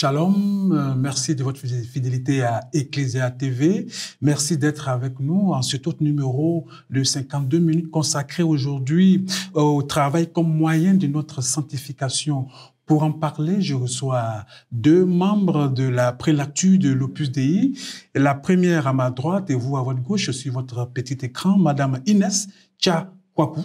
Shalom, euh, merci de votre fidélité à Ecclesia TV. Merci d'être avec nous en ce tout numéro de 52 minutes consacré aujourd'hui au travail comme moyen de notre sanctification. Pour en parler, je reçois deux membres de la prélature de l'Opus Dei. La première à ma droite et vous à votre gauche, suis votre petit écran, Madame Inès Tcha Kwaku.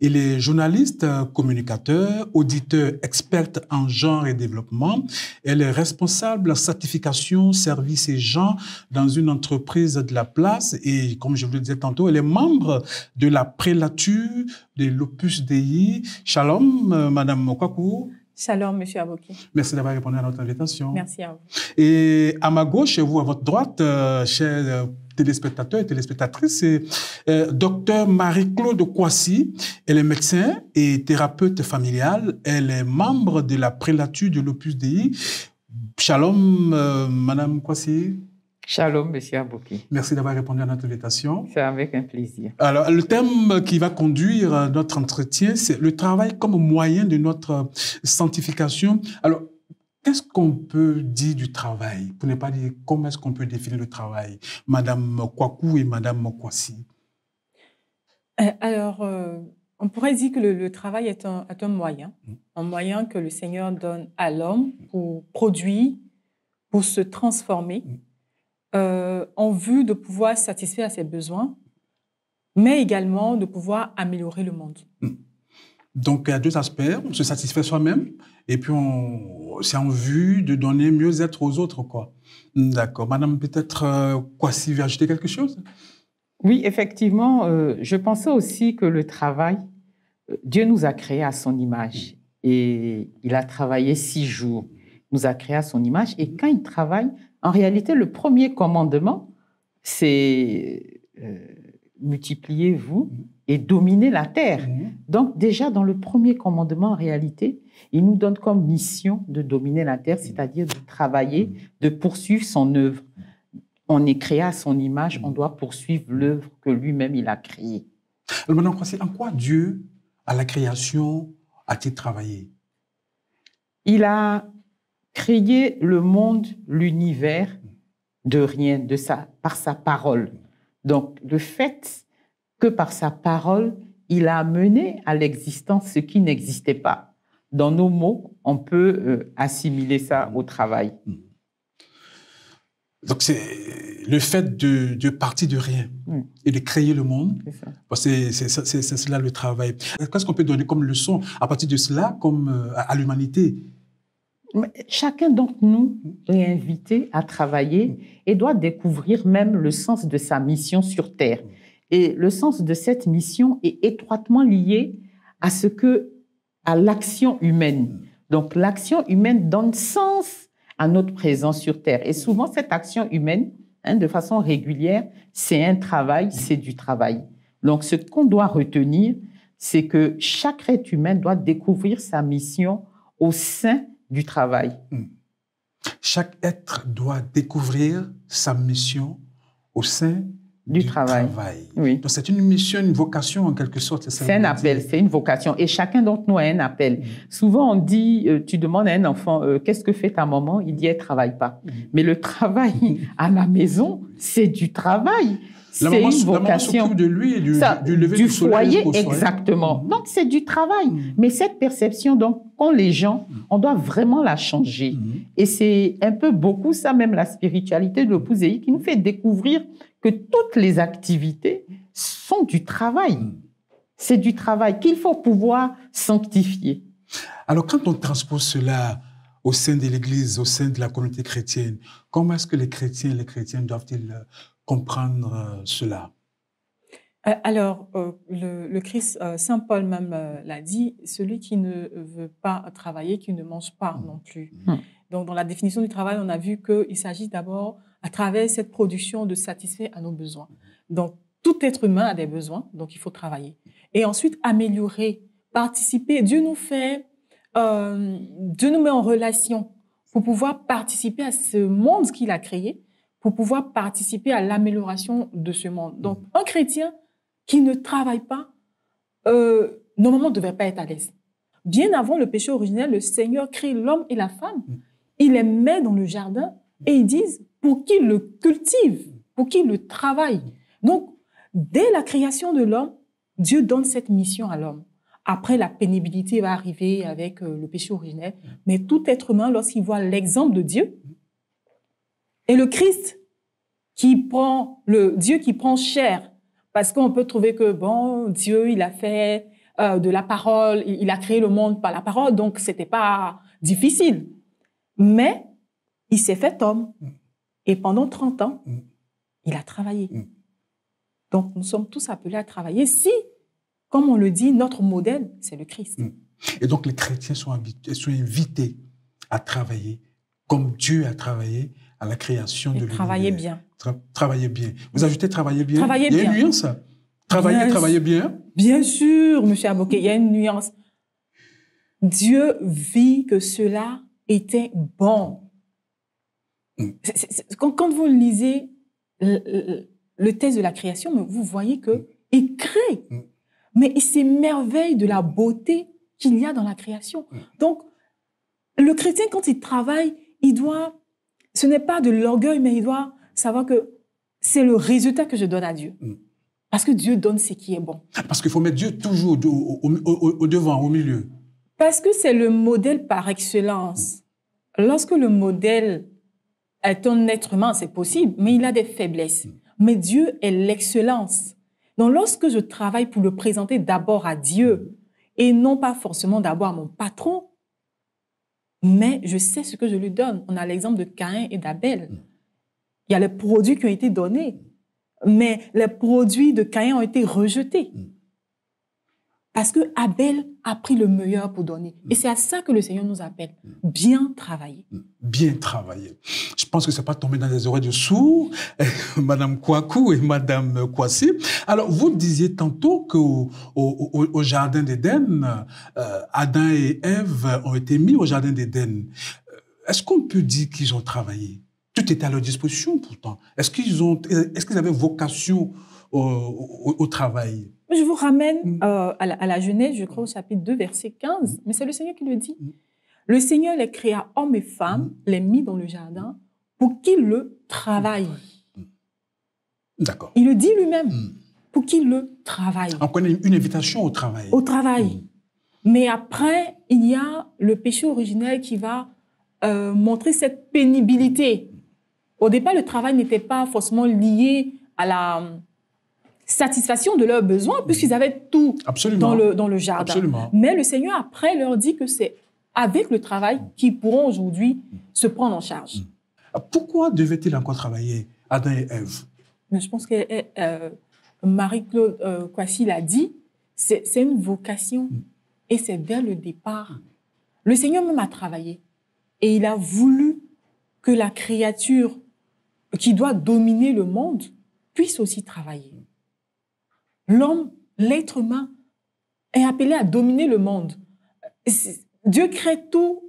Il est journaliste, communicateur, auditeur, experte en genre et développement. Elle est responsable certification, service et gens dans une entreprise de la place. Et comme je vous le disais tantôt, elle est membre de la prélature de l'Opus Dei. Shalom, euh, Madame Kwaku. Shalom, Monsieur Aboki. Merci d'avoir répondu à notre invitation. Merci à vous. Et à ma gauche, et vous à votre droite, euh, chers euh, téléspectateurs et téléspectatrices, c'est euh, docteur Marie-Claude Kwasi. Elle est médecin et thérapeute familiale. Elle est membre de la prélature de l'Opus Dei. Shalom, euh, Madame Kwasi. Shalom, Monsieur Abouki. Merci d'avoir répondu à notre invitation. C'est avec un plaisir. Alors, le thème qui va conduire notre entretien, c'est le travail comme moyen de notre sanctification. Alors, qu'est-ce qu'on peut dire du travail Pour ne pas dire comment est-ce qu'on peut définir le travail, Madame Kwaku et Madame Kwasi Euh, Alors, euh, on pourrait dire que le, le travail est un, est un moyen, Mm. un moyen que le Seigneur donne à l'homme pour produire, pour se transformer, Mm. euh, en vue de pouvoir satisfaire ses besoins, mais également de pouvoir améliorer le monde. Donc, il y a deux aspects. On se satisfait soi-même et puis c'est en vue de donner mieux-être aux autres. quoi. D'accord. Madame, peut-être euh, Kwasi veut ajouter quelque chose? Oui, effectivement, euh, je pensais aussi que le travail, euh, Dieu nous a créés à son image et il a travaillé six jours. Nous a créés à son image et quand il travaille, en réalité, le premier commandement, c'est multipliez-vous et dominez la terre. Mhm. Donc déjà, dans le premier commandement, en réalité, il nous donne comme mission de dominer la terre, c'est-à-dire de travailler, de poursuivre son œuvre. On est créé à son image, on doit poursuivre l'œuvre que lui-même il a créée. Alors maintenant, en quoi Dieu, à la création, a-t-il travaillé? Il a créé le monde, l'univers de rien, de sa, par sa parole. Donc le fait que par sa parole, il a amené à l'existence ce qui n'existait pas. Dans nos mots, on peut euh, assimiler ça au travail. Donc, c'est le fait de, de partir de rien Mm. et de créer le monde. C'est cela le travail. Qu'est-ce qu'on peut donner comme leçon à partir de cela comme, euh, à, à l'humanité? Chacun d'entre nous est invité à travailler et doit découvrir même le sens de sa mission sur Terre. Et le sens de cette mission est étroitement lié à ce que, à l'action humaine. Donc, l'action humaine donne sens à notre présence sur Terre. Et souvent, cette action humaine, hein, de façon régulière, c'est un travail, c'est du travail. Donc, ce qu'on doit retenir, c'est que chaque être humain doit découvrir sa mission au sein du travail. Chaque être doit découvrir sa mission au sein Du du, travail. Oui. Donc, c'est une mission, une vocation en quelque sorte. C'est un appel, c'est une vocation. Et chacun d'entre nous a un appel. Souvent, on dit, euh, tu demandes à un enfant, euh, qu'est-ce que fait ta maman? Il dit, elle travaille pas. Mhm. Mais le travail à la maison, c'est du travail. C'est La maman, une vocation. de lui et du, Ça, du lever du du, soleil foyer, exactement. Mhm. Donc, c'est du travail. Mhm. Mais cette perception, donc, qu'ont les gens, on doit vraiment la changer. Et c'est un peu beaucoup ça, même la spiritualité de l'Opus qui nous fait découvrir que toutes les activités sont du travail. C'est du travail qu'il faut pouvoir sanctifier. Alors, quand on transpose cela au sein de l'Église, au sein de la communauté chrétienne, comment est-ce que les chrétiens et les chrétiennes doivent-ils euh, comprendre euh, cela Euh, Alors, euh, le, le Christ, euh, Saint Paul même euh, l'a dit, celui qui ne veut pas travailler, qui ne mange pas non plus. Mm. Donc, dans la définition du travail, on a vu qu'il s'agit d'abord, à travers cette production, de satisfaire à nos besoins. Donc, tout être humain a des besoins, donc il faut travailler. Et ensuite, améliorer, participer. Dieu nous fait, Dieu nous met en relation pour pouvoir participer à ce monde qu'il a créé, pour pouvoir participer à l'amélioration de ce monde. Donc, un chrétien qui ne travaille pas, euh, normalement, ne devrait pas être à l'aise. Bien avant le péché originel, le Seigneur crée l'homme et la femme. Mm. il les met dans le jardin et ils disent pour qu'il le cultive, pour qu'il le travaille. Donc, dès la création de l'homme, Dieu donne cette mission à l'homme. Après, la pénibilité va arriver avec euh, le péché originel. Mais tout être humain, lorsqu'il voit l'exemple de Dieu et le Christ qui prend, le Dieu qui prend chair, parce qu'on peut trouver que, bon, Dieu, il a fait euh, de la parole, il a créé le monde par la parole, donc c'était pas difficile. Mais il s'est fait homme. Et pendant 30 ans, il a travaillé. Donc nous sommes tous appelés à travailler si comme on le dit, notre modèle, c'est le Christ. Et donc les chrétiens sont, invités à travailler comme Dieu a travaillé à la création de l'univers. Travailler bien. travailler bien. Vous ajoutez travailler bien? Travailler bien. Il y a une nuance. Travailler, travailler bien? Bien sûr, Monsieur Aboké, il y a une nuance. Dieu vit que cela était bon. Mm. quand, vous lisez le, le, texte de la création, vous voyez que il crée. Mm mais il s'émerveille de la beauté qu'il y a dans la création. Mm. Donc, le chrétien, quand il travaille, il doit, ce n'est pas de l'orgueil, mais il doit savoir que c'est le résultat que je donne à Dieu. Mm. Parce que Dieu donne ce qui est bon. Parce qu'il faut mettre Dieu toujours au, devant, au milieu. Parce que c'est le modèle par excellence. Lorsque le modèle est un être humain, c'est possible, mais il a des faiblesses. Mm. Mais Dieu est l'excellence. Donc, lorsque je travaille pour le présenter d'abord à Dieu et non pas forcément d'abord à mon patron, mais je sais ce que je lui donne. On a l'exemple de Caïn et d'Abel. Il y a les produits qui ont été donnés, mais les produits de Caïn ont été rejetés. Parce que Abel a pris le meilleur pour donner. Et c'est à ça que le Seigneur nous appelle. Bien travailler. Bien travailler. Je pense que c'est pas tombé dans les oreilles de sourds, Madame Kouakou et Madame Kwasi. Alors, vous disiez tantôt qu'au au, Jardin d'Éden, euh, Adam et Ève ont été mis au Jardin d'Éden. Euh, est-ce qu'on peut dire qu'ils ont travaillé? Tout était à leur disposition pourtant. Est-ce qu'ils ont, est-ce qu'ils avaient vocation au, au travail? Je vous ramène mm. euh, à, la, Genèse, je crois au chapitre 2, verset 15, mais c'est le Seigneur qui le dit. Mm. Le Seigneur les créa hommes et femmes, mm. les mit dans le jardin pour qu'ils le travaillent. D'accord. Il le dit lui-même, pour qu'ils le travaillent. On connaît une invitation au travail. Au travail. Mais après, il y a le péché originel qui va euh, montrer cette pénibilité. Au départ, le travail n'était pas forcément lié à la, satisfaction de leurs besoins, puisqu'ils avaient tout dans le, dans le jardin. Mais le Seigneur, après, leur dit que c'est avec le travail qu'ils pourront aujourd'hui se prendre en charge. Mm. Pourquoi devaient-ils encore travailler, Adam et Ève? Je pense que euh, Marie-Claude euh, l'a dit, c'est une vocation mm. et c'est vers le départ. Le Seigneur même a travaillé et il a voulu que la créature qui doit dominer le monde puisse aussi travailler. L'homme, l'être humain, est appelé à dominer le monde. Dieu crée tout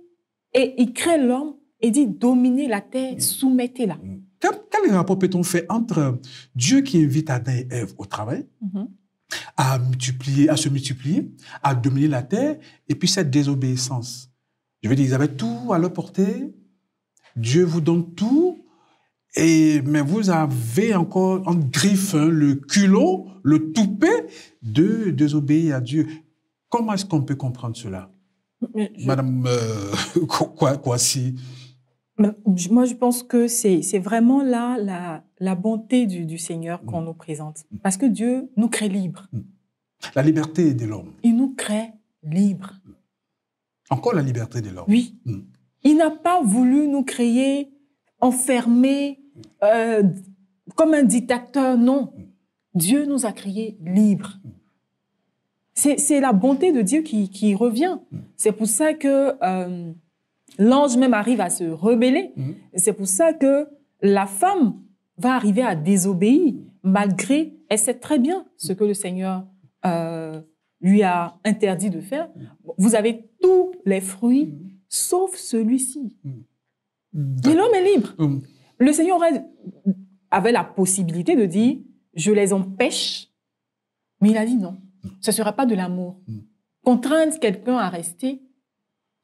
et il crée l'homme et dit dominez la terre, soumettez-la. Quel, rapport peut-on faire entre Dieu qui invite Adam et Ève au travail, mhm. à, multiplier, à se multiplier, à dominer la terre, et puis cette désobéissance? Je veux dire, ils avaient tout à leur portée. Dieu vous donne tout, et, mais vous avez encore en griffe hein, le culot, le toupet de désobéir à Dieu. Comment est-ce qu'on peut comprendre cela? Madame euh, quoi, si Moi, je pense que c'est vraiment là la, la bonté du, du Seigneur qu'on mm. nous présente. Parce que Dieu nous crée libres. Mm. La liberté de l'homme. Il nous crée libres. Encore la liberté de l'homme. Oui. Mm. Il n'a pas voulu nous créer enfermés, euh, comme un dictateur, non. Dieu nous a créés libres. C'est la bonté de Dieu qui, revient. C'est pour ça que euh, l'ange même arrive à se rebeller. C'est pour ça que la femme va arriver à désobéir, malgré, elle sait très bien ce que le Seigneur euh, lui a interdit de faire. Vous avez tous les fruits, sauf celui-ci. Et l'homme est libre. Le Seigneur avait la possibilité de dire, je les empêche, mais il a dit non, ce ne sera pas de l'amour. Mm. Contraindre quelqu'un à rester,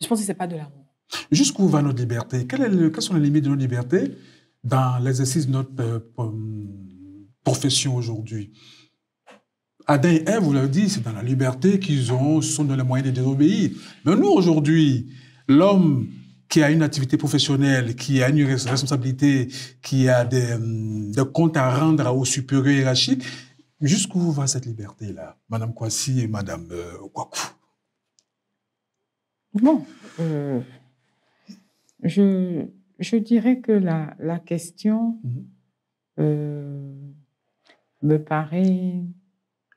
je pense que ce n'est pas de l'amour. Jusqu'où va notre liberté? Quelles, sont les limites de notre liberté dans l'exercice de notre euh, profession aujourd'hui? Adam et Ève, vous l'avez dit, c'est dans la liberté qu'ils ont, ce sont dans les moyens de désobéir. Mais nous, aujourd'hui, l'homme qui a une activité professionnelle, qui a une responsabilité, qui a des, des comptes à rendre aux supérieurs hiérarchiques, jusqu'où va cette liberté-là, Madame Kwasi et Madame euh, Kwaku Bon, euh, je, je dirais que la, la question mhm. euh, me paraît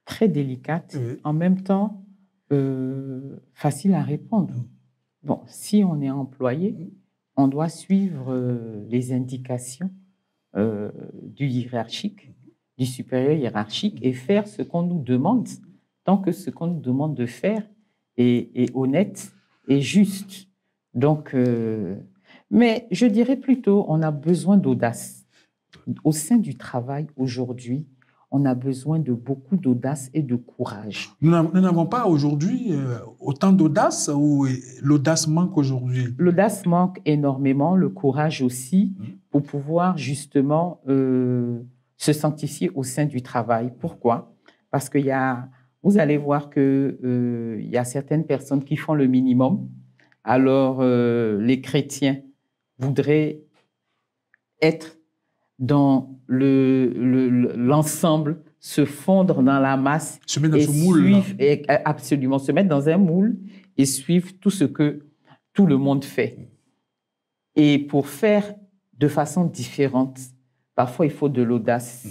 très délicate, en même temps euh, facile à répondre. Mhm. Bon, si on est employé, on doit suivre les indications du hiérarchique, du supérieur hiérarchique et faire ce qu'on nous demande, tant que ce qu'on nous demande de faire est, est honnête et juste. Donc, euh, mais je dirais plutôt, on a besoin d'audace. Au sein du travail aujourd'hui, on a besoin de beaucoup d'audace et de courage. Nous n'avons pas aujourd'hui euh, autant d'audace ou l'audace manque aujourd'hui? L'audace manque énormément, le courage aussi, mmh. pour pouvoir justement euh, se sanctifier au sein du travail. Pourquoi? Parce qu'il y a vous allez voir qu'il euh, y a certaines personnes qui font le minimum. Alors, euh, les chrétiens voudraient être dans l'ensemble, le, se fondre dans la masse. Se mettre dans ce moule. Et, absolument, se mettre dans un moule et suivre tout ce que tout le monde fait. Et pour faire de façon différente, parfois il faut de l'audace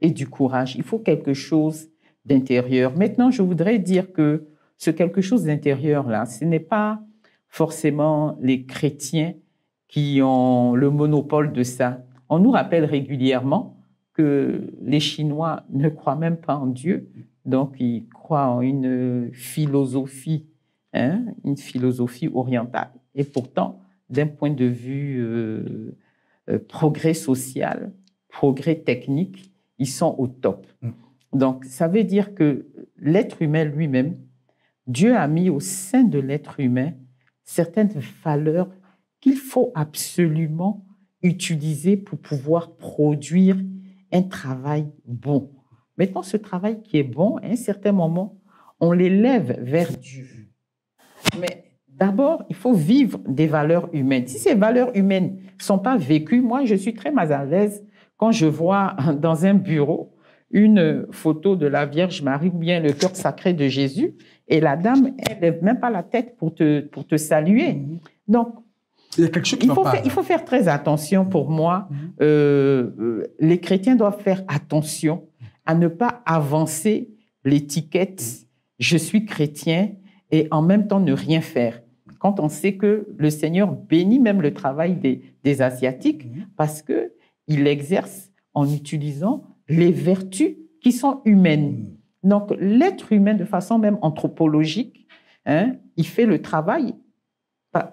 et du courage. Il faut quelque chose d'intérieur. Maintenant, je voudrais dire que ce quelque chose d'intérieur-là, ce n'est pas forcément les chrétiens qui ont le monopole de ça. On nous rappelle régulièrement que les Chinois ne croient même pas en Dieu, donc ils croient en une philosophie, hein, une philosophie orientale. Et pourtant, d'un point de vue euh, euh, progrès social, progrès technique, ils sont au top. Mm. Donc, ça veut dire que l'être humain lui-même, Dieu a mis au sein de l'être humain certaines valeurs qu'il faut absolument utiliser pour pouvoir produire un travail bon. Maintenant, ce travail qui est bon, à un certain moment, on l'élève vers Dieu. Mais d'abord, il faut vivre des valeurs humaines. Si ces valeurs humaines ne sont pas vécues, moi, je suis très mal à l'aise quand je vois dans un bureau une photo de la Vierge Marie ou bien le cœur sacré de Jésus, et la dame, elle lève même pas la tête pour te, pour te saluer. Mhm. Donc, il, y a quelque chose il, faut faire, il faut faire très attention pour moi. Mhm. Euh, les chrétiens doivent faire attention à ne pas avancer l'étiquette je suis chrétien et en même temps ne rien faire. Quand on sait que le Seigneur bénit même le travail des, des Asiatiques parce que il l'exerce en utilisant les vertus qui sont humaines. Donc, l'être humain, de façon même anthropologique, hein, il fait le travail,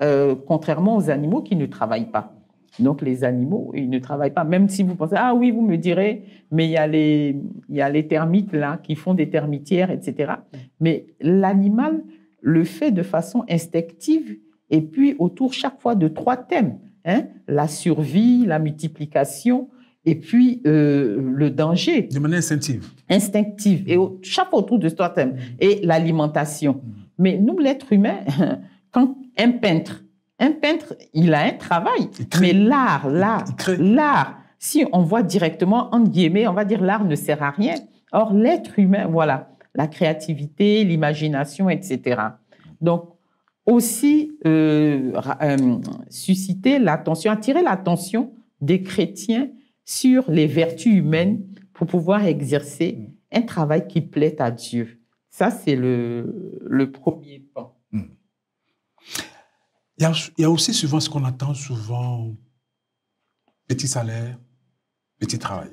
euh, contrairement aux animaux qui ne travaillent pas. Donc, les animaux, ils ne travaillent pas. Même si vous pensez, ah oui, vous me direz, mais il y a les, il y a les termites là qui font des termitières, etc. Mais l'animal le fait de façon instinctive et puis autour chaque fois de trois thèmes. Hein, la survie, la multiplication, et puis euh, le danger. De manière instinctive. Instinctive. Et au, chaque autour de ce thème. Et l'alimentation. Mais nous, l'être humain, quand un peintre, un peintre, il a un travail. Mais l'art, l'art, l'art, si on voit directement, entre guillemets, on va dire l'art ne sert à rien. Or, l'être humain, voilà, la créativité, l'imagination, etc. Donc, aussi euh, euh, susciter l'attention, attirer l'attention des chrétiens sur les vertus humaines pour pouvoir exercer un travail qui plaît à Dieu. Ça, c'est le, le premier Il, y a, aussi souvent ce qu'on attend souvent, petit salaire, petit travail.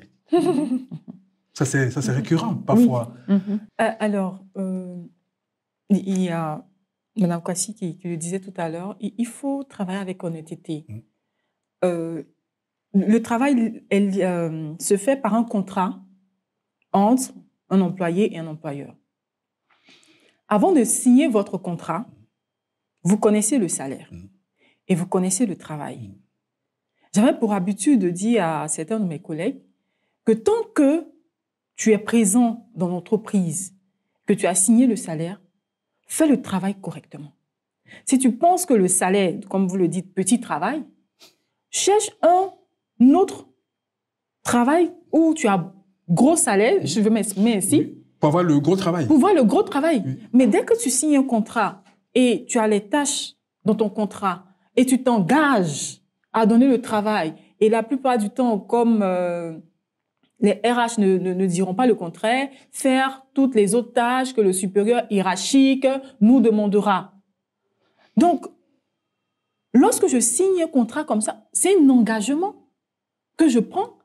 ça, c'est, ça, c'est récurrent parfois. Mhm. Euh, alors, euh, il y a Mme Kwasi qui, le disait tout à l'heure, il, faut travailler avec honnêteté. Hmm. Euh, le travail elle, se fait par un contrat entre un employé et un employeur. Avant de signer votre contrat, vous connaissez le salaire. et vous connaissez le travail. J'avais pour habitude de dire à certains de mes collègues que tant que tu es présent dans l'entreprise, que tu as signé le salaire, fais le travail correctement. Si tu penses que le salaire, comme vous le dites, petit travail, cherche un autre travail où tu as gros salaire, je veux mettre ici. Pour avoir le gros travail. Pour voir le gros travail. Mais dès que tu signes un contrat et tu as les tâches dans ton contrat et tu t'engages à donner le travail, et la plupart du temps, comme euh, les RH ne, ne, diront pas le contraire, faire toutes les autres tâches que le supérieur hiérarchique nous demandera. Donc, lorsque je signe un contrat comme ça, c'est un engagement que je prends.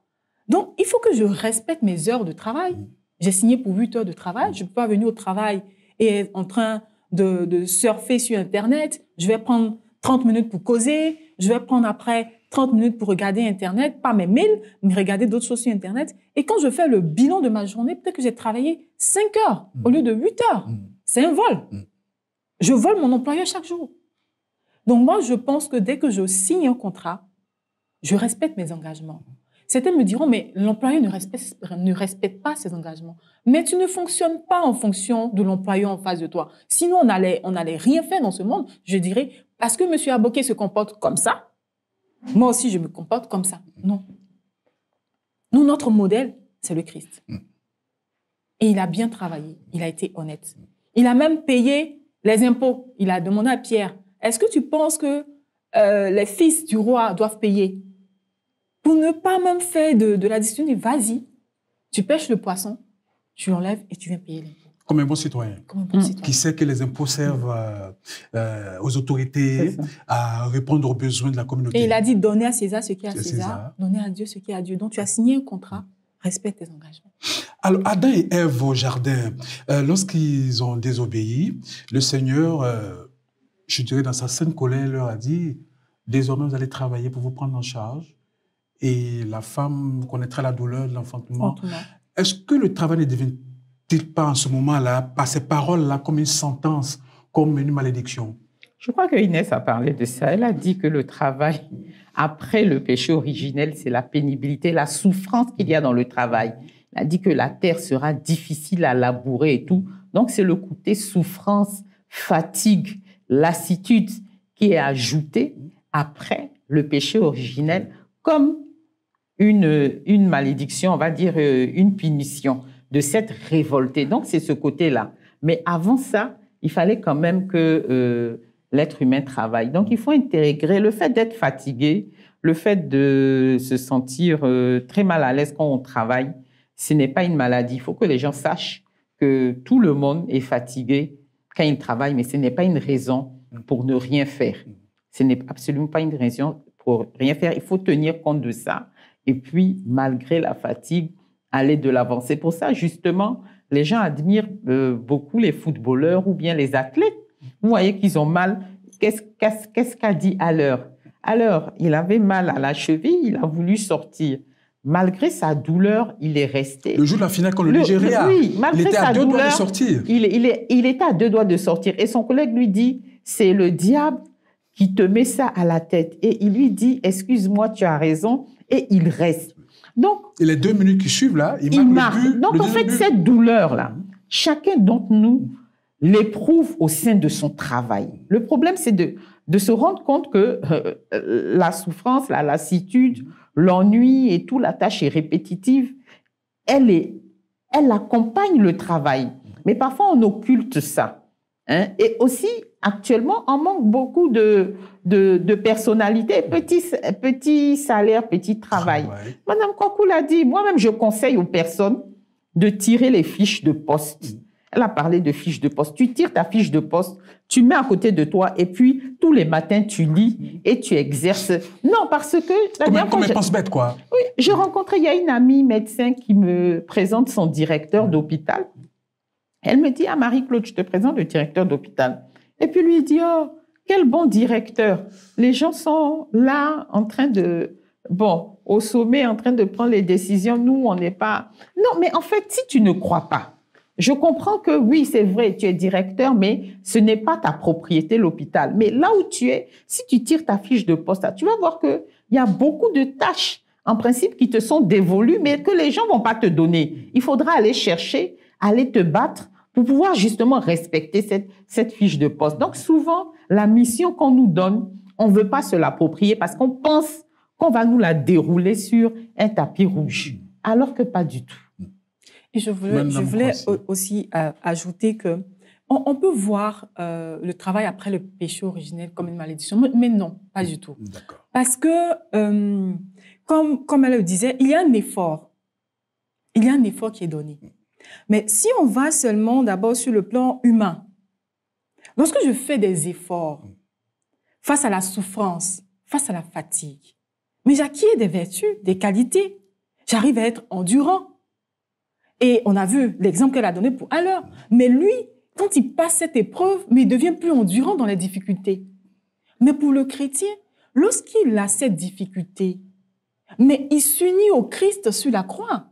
Donc, il faut que je respecte mes heures de travail. J'ai signé pour 8 heures de travail. Je ne peux pas venir au travail et être en train de, de surfer sur Internet. Je vais prendre 30 minutes pour causer. Je vais prendre après 30 minutes pour regarder Internet, pas mes mails, mais regarder d'autres choses sur Internet. Et quand je fais le bilan de ma journée, peut-être que j'ai travaillé 5 heures au lieu de 8 heures. Mm. C'est un vol. Mm. Je vole mon employeur chaque jour. Donc moi, je pense que dès que je signe un contrat, je respecte mes engagements. Certains me diront, mais l'employeur ne respecte, ne respecte pas ses engagements. Mais tu ne fonctionnes pas en fonction de l'employeur en face de toi. Sinon, on allait, on allait rien faire dans ce monde. Je dirais, parce que M. Aboké se comporte comme ça, moi aussi je me comporte comme ça. Non. Nous, notre modèle, c'est le Christ. Et il a bien travaillé, il a été honnête. Il a même payé les impôts. Il a demandé à Pierre, est-ce que tu penses que euh, les fils du roi doivent payer? Pour ne pas même faire de, de la discussion, vas-y, tu pêches le poisson, tu l'enlèves et tu viens payer l'impôt. Comme un bon citoyen. Qui sait que les impôts servent euh, euh, aux autorités à répondre aux besoins de la communauté. Et il a dit donner à César ce qui est à César, donner à Dieu ce qui est à Dieu. Donc tu as signé un contrat, respecte tes engagements. Alors Adam et Ève au jardin, euh, lorsqu'ils ont désobéi, le Seigneur, je dirais dans sa sainte colère, leur a dit désormais vous allez travailler pour vous prendre en charge et la femme connaîtra la douleur de l'enfantement. Est-ce que le travail ne devient pas en ce moment-là, par ces paroles-là, comme une sentence, comme une malédiction? Je crois que Inès a parlé de ça. Elle a dit que le travail, après le péché originel, c'est la pénibilité, la souffrance qu'il y a dans le travail. Elle a dit que la terre sera difficile à labourer et tout. Donc, c'est le côté souffrance, fatigue, lassitude qui est ajouté après le péché originel comme une, malédiction, on va dire euh, une punition de cette révolté. Donc, c'est ce côté-là. Mais avant ça, il fallait quand même que euh, l'être humain travaille. Donc, il faut intégrer le fait d'être fatigué, le fait de se sentir euh, très mal à l'aise quand on travaille. Ce n'est pas une maladie. Il faut que les gens sachent que tout le monde est fatigué quand il travaille, mais ce n'est pas une raison pour ne rien faire. Ce n'est absolument pas une raison pour rien faire. Il faut tenir compte de ça. Et puis, malgré la fatigue, aller de l'avant. C'est pour ça, justement, les gens admirent euh, beaucoup les footballeurs ou bien les athlètes. Vous voyez qu'ils ont mal. Qu'est-ce qu'a dit à l'heure À l'heure, il avait mal à la cheville, il a voulu sortir. Malgré sa douleur, il est resté. Le jour de la finale contre le, Nigeria, oui, malgré il était à deux doigts de sortir. Il, il, est, il était à deux doigts de sortir. Et son collègue lui dit, c'est le diable qui te met ça à la tête. Et il lui dit, excuse-moi, tu as raison. Et il reste. Donc, et les deux minutes qui suivent là, il, marque, Le but, Donc en fait, cette douleur-là, chacun d'entre nous l'éprouve au sein de son travail. Le problème, c'est de, de se rendre compte que euh, la souffrance, la lassitude, l'ennui et tout, la tâche est répétitive. Elle, est, elle accompagne le travail. Mais parfois, on occulte ça. Hein. Et aussi, actuellement, on manque beaucoup de, de, de personnalité, petit, petit salaire, petit travail. Madame Kwaku l'a dit, moi-même, je conseille aux personnes de tirer les fiches de poste. Elle a parlé de fiches de poste. Tu tires ta fiche de poste, tu mets à côté de toi et puis tous les matins tu lis et tu exerces. Non, parce que la comme, comme pense bête quoi. Oui, j'ai rencontré il y a une amie médecin qui me présente son directeur d'hôpital. Elle me dit ah Marie-Claude, je te présente le directeur d'hôpital. Et puis lui dit, oh, quel bon directeur. Les gens sont là en train de, bon, au sommet, en train de prendre les décisions. Nous, on n'est pas. Non, mais en fait, si tu ne crois pas Je comprends que oui, c'est vrai, tu es directeur, mais ce n'est pas ta propriété, l'hôpital. Mais là où tu es, si tu tires ta fiche de poste, tu vas voir qu'il y a beaucoup de tâches, en principe, qui te sont dévolues, mais que les gens vont pas te donner. Il faudra aller chercher, aller te battre pour pouvoir justement respecter cette, cette fiche de poste. Donc souvent, la mission qu'on nous donne, on ne veut pas se l'approprier parce qu'on pense qu'on va nous la dérouler sur un tapis rouge, alors que pas du tout. Et je voulais, je voulais aussi euh, ajouter que on, peut voir euh, le travail après le péché originel comme une malédiction, mais non, pas du tout. Parce que, euh, comme, comme elle le disait, il y a un effort. Il y a un effort qui est donné. Mais si on va seulement d'abord sur le plan humain, lorsque je fais des efforts face à la souffrance, face à la fatigue, mais j'acquiers des vertus, des qualités, j'arrive à être endurant, et on a vu l'exemple qu'elle a donné pour alors. Mais lui, quand il passe cette épreuve, mais il devient plus endurant dans les difficultés. Mais pour le chrétien, lorsqu'il a cette difficulté, mais il s'unit au Christ sur la croix.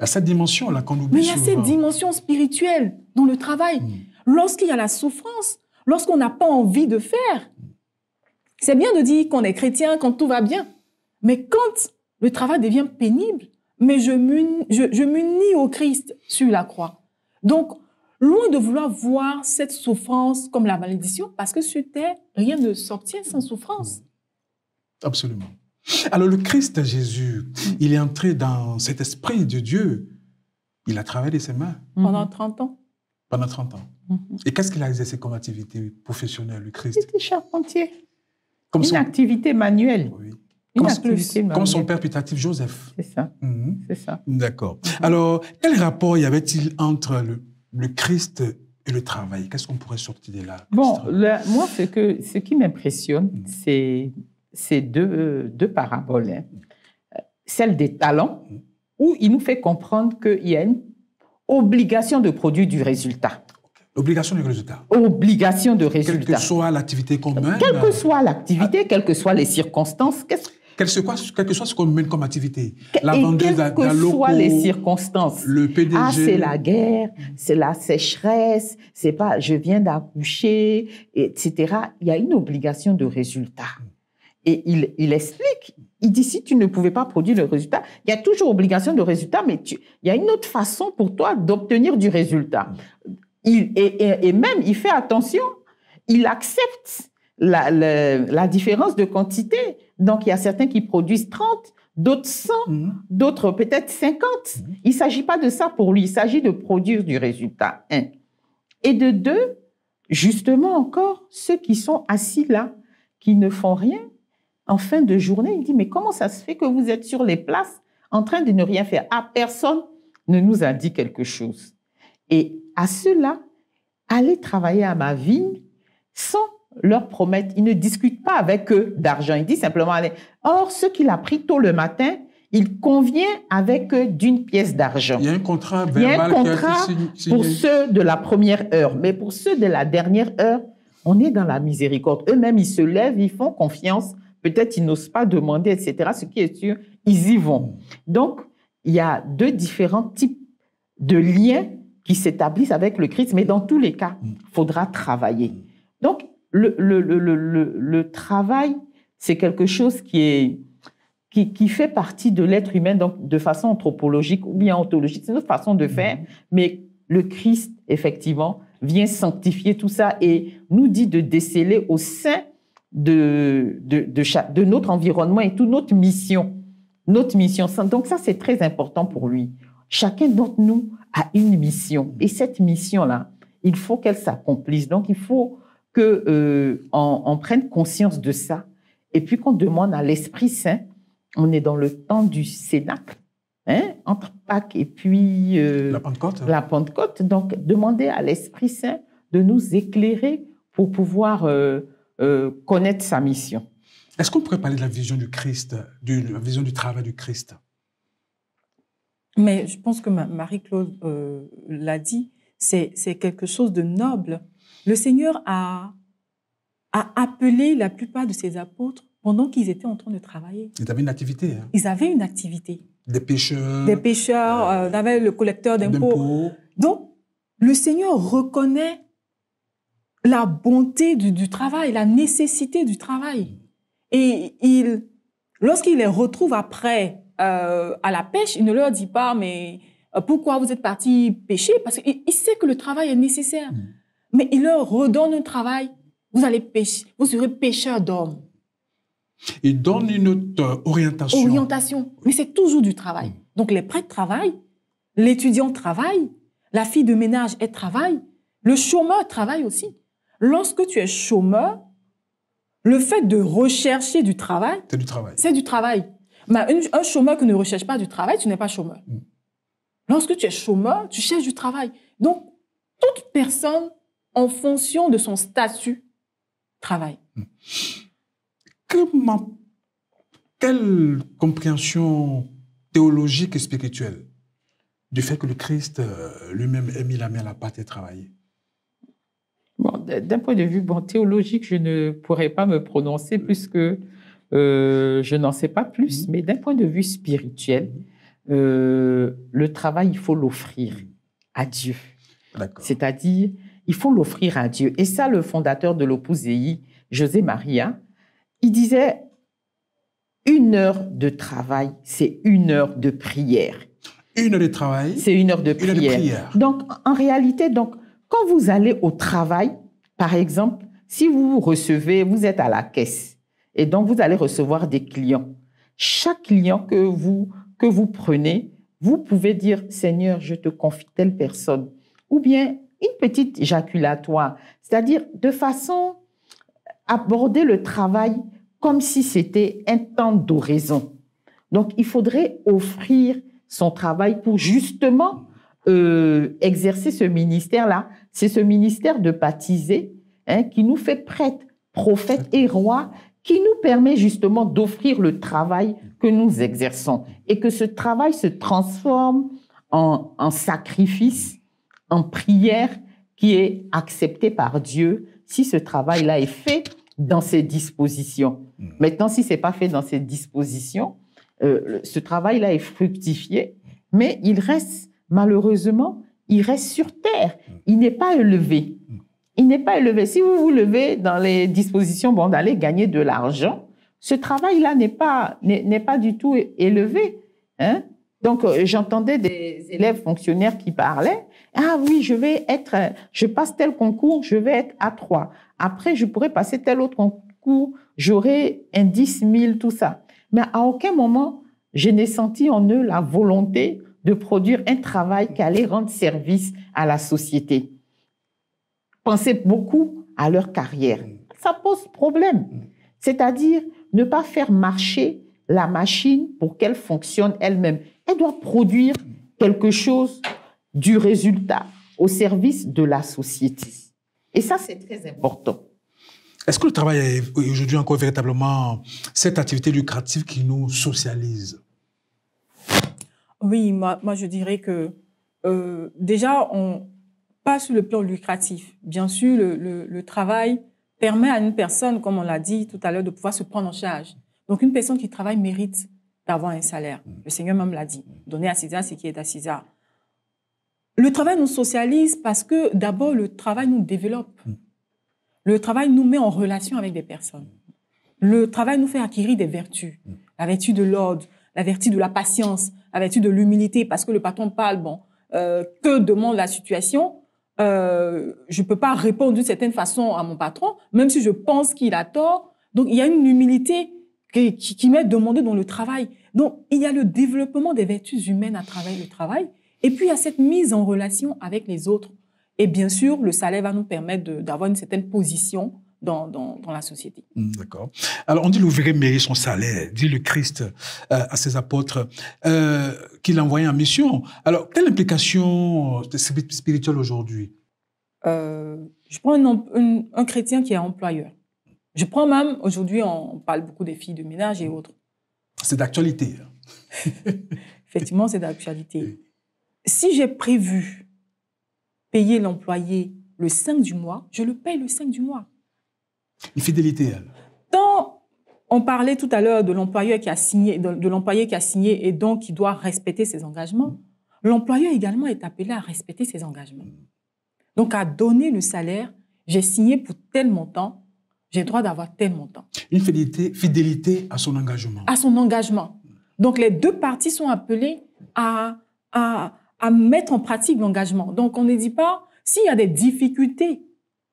À cette dimension-là qu'on oublie Mais il y a cette dimension spirituelle dans le travail. Hmm. Lorsqu'il y a la souffrance, lorsqu'on n'a pas envie de faire. C'est bien de dire qu'on est chrétien quand tout va bien. Mais quand le travail devient pénible, mais je m'unis au Christ sur la croix. Donc, loin de vouloir voir cette souffrance comme la malédiction, parce que sur terre, rien ne s'obtient sans souffrance. Absolument. Alors le Christ Jésus, il est entré dans cet esprit de Dieu. Il a travaillé de ses mains. Pendant 30 ans. Pendant 30 ans. Mhm. Et qu'est-ce qu'il a exercé comme activité professionnelle, le Christ? Il était charpentier. Comme Une activité manuelle. Oui. Comme, son père putatif Joseph. C'est ça. Mhm. C'est ça. D'accord. Alors, quel rapport y avait-il entre le, Christ et le travail? Qu'est-ce qu'on pourrait sortir de là Bon, moi, ce, que, ce qui m'impressionne, mhm. c'est c'est deux, deux paraboles. Hein. Celle des talents, où il nous fait comprendre qu'il y a une obligation de produire du résultat. Obligation de résultat. Obligation de résultat. Quelle que soit l'activité qu'on mène. Quelle que soit l'activité, quelles que soient les circonstances, qu'est-ce quel que soit ce qu'on mène comme activité. La et quelles que soient les circonstances. Le PDG. Ah, c'est la guerre, c'est la sécheresse, c'est pas je viens d'accoucher, etc. Il y a une obligation de résultat. Et il, il explique, il dit si tu ne pouvais pas produire le résultat, il y a toujours obligation de résultat, mais tu, il y a une autre façon pour toi d'obtenir du résultat. Il, et, et, même, il fait attention, il accepte la, la différence de quantité. Donc, il y a certains qui produisent 30, d'autres 100, mhm. d'autres peut-être 50. Mhm. Il ne s'agit pas de ça pour lui, il s'agit de produire du résultat. Un. Et de deux, justement encore, ceux qui sont assis là, qui ne font rien, en fin de journée, il dit, mais comment ça se fait que vous êtes sur les places en train de ne rien faire? Ah, personne ne nous a dit quelque chose. Et à ceux-là, allez travailler à ma vigne sans leur promettre, il ne discute pas avec eux d'argent. Il dit simplement, allez. Or, ce qu'il a pris tôt le matin, il convient avec eux d'une pièce d'argent. Il y a un contrat verbal. Il y a un contrat pour ceux de la première heure. Mais pour ceux de la dernière heure, on est dans la miséricorde. Eux-mêmes, ils se lèvent, ils font confiance. Peut-être ils n'osent pas demander, etc. Ce qui est sûr, ils y vont. Donc, il y a deux différents types de liens qui s'établissent avec le Christ, mais dans tous les cas, il faudra travailler. Donc, le, travail, c'est quelque chose qui, est, qui, qui fait partie de l'être humain donc de façon anthropologique ou bien ontologique. C'est notre façon de faire, mais le Christ, effectivement, vient sanctifier tout ça et nous dit de déceler au sein de, de, de, de notre environnement et toute notre mission. Notre mission. Donc ça, c'est très important pour lui. Chacun d'entre nous a une mission. Et cette mission-là, il faut qu'elle s'accomplisse. Donc il faut que euh, on, prenne conscience de ça et puis qu'on demande à l'Esprit Saint. On est dans le temps du Cénacle, hein, entre Pâques et puis euh, la Pentecôte. La Pentecôte. Donc, demander à l'Esprit Saint de nous éclairer pour pouvoir euh, connaître sa mission. Est-ce qu'on pourrait parler de la vision du Christ, de la vision du travail du Christ? Mais je pense que Marie-Claude l'a dit, c'est quelque chose de noble le Seigneur a, a appelé la plupart de ses apôtres pendant qu'ils étaient en train de travailler. Ils avaient une activité. Hein. Ils avaient une activité. Des pêcheurs. Des pêcheurs, euh, euh avait le collecteur d'impôts. Donc, le Seigneur reconnaît la bonté du, travail, la nécessité du travail. Et il, lorsqu'il les retrouve après euh, à la pêche, il ne leur dit pas, mais euh, pourquoi vous êtes partis pêcher? Parce qu'il sait que le travail est nécessaire. Mm. Mais il leur redonne un travail. Vous allez pêcher, vous serez pêcheur d'hommes. Il donne une autre orientation. Orientation. Mais c'est toujours du travail. Mm. Donc les prêtres travaillent, l'étudiant travaille, la fille de ménage, elle travaille, le chômeur travaille aussi. Lorsque tu es chômeur, le fait de rechercher du travail, c'est du travail. C'est du travail. Mais un, chômeur qui ne recherche pas du travail, tu n'es pas chômeur. Mm. Lorsque tu es chômeur, tu cherches du travail. Donc, toute personne, en fonction de son statut, travaille. Mm. Comment, quelle compréhension théologique et spirituelle du fait que le Christ euh, lui-même ait mis la main à la pâte et travaillé? D'un point de vue bon, théologique, je ne pourrais pas me prononcer puisque euh, je n'en sais pas plus, mm-hmm. mais d'un point de vue spirituel, euh, le travail, il faut l'offrir à Dieu. C'est-à-dire, il faut l'offrir à Dieu. Et ça, le fondateur de l'Opus José Maria, il disait, une heure de travail, c'est une heure de prière. Une heure de travail C'est une heure de prière. Donc, en réalité, donc, quand vous allez au travail, par exemple, si vous recevez, vous êtes à la caisse, et donc vous allez recevoir des clients. Chaque client que vous, que vous prenez, vous pouvez dire, Seigneur, je te confie telle personne. Ou bien une petite éjaculatoire, c'est-à-dire de façon aborder le travail comme si c'était un temps d'oraison. Donc, il faudrait offrir son travail pour justement euh, exercer ce ministère-là. C'est ce ministère de baptiser hein, qui nous fait prêtre, prophète et roi, qui nous permet justement d'offrir le travail que nous exerçons et que ce travail se transforme en, en sacrifice, en prière qui est accepté par Dieu si ce travail-là est fait dans ses dispositions. Hmm. Maintenant, si c'est pas fait dans ses dispositions, euh, ce travail-là est fructifié, mais il reste, malheureusement, il reste sur terre. Il n'est pas élevé. Il n'est pas élevé. Si vous vous levez dans les dispositions bon, d'aller gagner de l'argent, ce travail-là n'est pas, n'est pas du tout élevé. Hein? Donc, euh, j'entendais des élèves fonctionnaires qui parlaient. Ah oui, je vais être, je passe tel concours, je vais être à 3. Après, je pourrais passer tel autre concours, j'aurai un 10 000, tout ça. Mais à aucun moment, je n'ai senti en eux la volonté de produire un travail qui allait rendre service à la société. Pensez beaucoup à leur carrière. Ça pose problème. C'est-à-dire ne pas faire marcher la machine pour qu'elle fonctionne elle-même. Elle doit produire quelque chose du résultat au service de la société. Et ça, c'est très important. Est-ce que le travail est aujourd'hui encore véritablement cette activité lucrative qui nous socialise? Oui, moi, moi, je dirais que euh, déjà, on, pas sur le plan lucratif. Bien sûr, le, le, travail permet à une personne, comme on l'a dit tout à l'heure, de pouvoir se prendre en charge. Donc, une personne qui travaille mérite d'avoir un salaire. Le Seigneur même l'a dit. Donner à César ce qui est à César. Le travail nous socialise parce que d'abord, le travail nous développe. Hmm. Le travail nous met en relation avec des personnes. Le travail nous fait acquérir des vertus. Hmm. La vertu de l'ordre, la vertu de la patience, la vertu de l'humilité, parce que le patron parle, bon, euh, que demande la situation euh, Je ne peux pas répondre d'une certaine façon à mon patron, même si je pense qu'il a tort. Donc, il y a une humilité qui, m'est demandée dans le travail. Donc, il y a le développement des vertus humaines à travers le travail. Et puis, il y a cette mise en relation avec les autres. Et bien sûr, le salaire va nous permettre d'avoir une certaine position dans, dans, dans la société. Hmm, d'accord. Alors, on dit l'ouvrier mérite son salaire, dit le Christ euh, à ses apôtres, euh, qu'il a envoyé en mission. Alors, quelle implication spirituelle aujourd'hui? Euh, Je prends un, un, chrétien qui est employeur. Je prends même, aujourd'hui, on parle beaucoup des filles de ménage et autres. C'est d'actualité. Effectivement, c'est d'actualité si j'ai prévu payer l'employé le 5 du mois, je le paye le 5 du mois. Une fidélité, elle. Tant on parlait tout à l'heure de l'employeur qui a signé, de, l'employé qui a signé et donc qui doit respecter ses engagements, l'employeur également est appelé à respecter ses engagements. Donc, à donner le salaire, j'ai signé pour tel montant, j'ai le droit d'avoir tel montant. Une fidélité, fidélité à son engagement. À son engagement. Donc, les deux parties sont appelées à, à, à mettre en pratique l'engagement. Donc, on ne dit pas, s'il y a des difficultés,